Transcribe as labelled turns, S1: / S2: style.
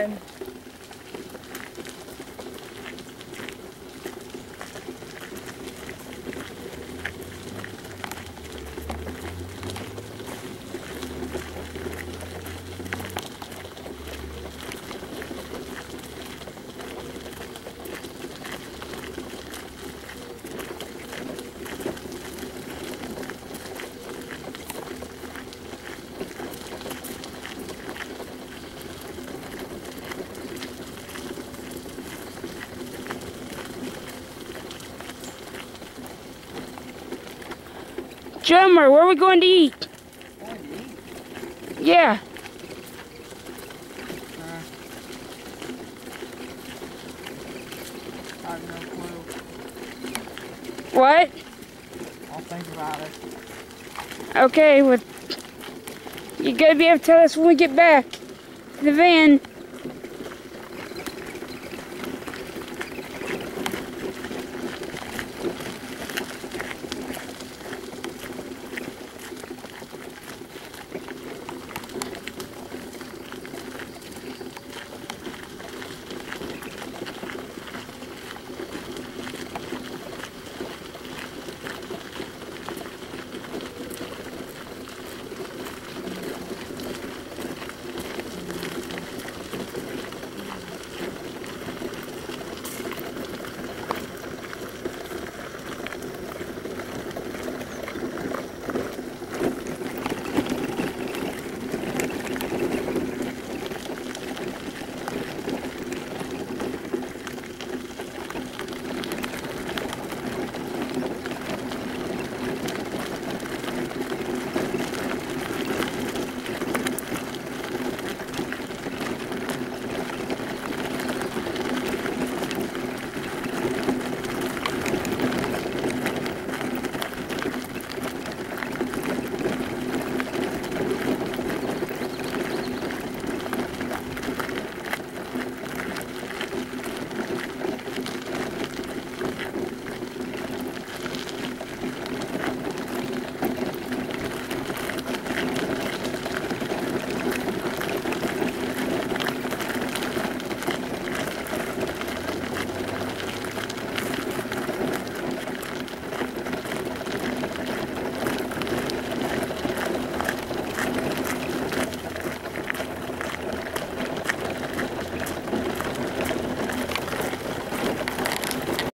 S1: van. Drummer, where are we going to eat?
S2: Going to eat?
S1: Yeah. What?
S2: I'll think about it.
S1: Okay, well, you gotta be able to tell us when we get back to the van.